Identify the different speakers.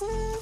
Speaker 1: Bye.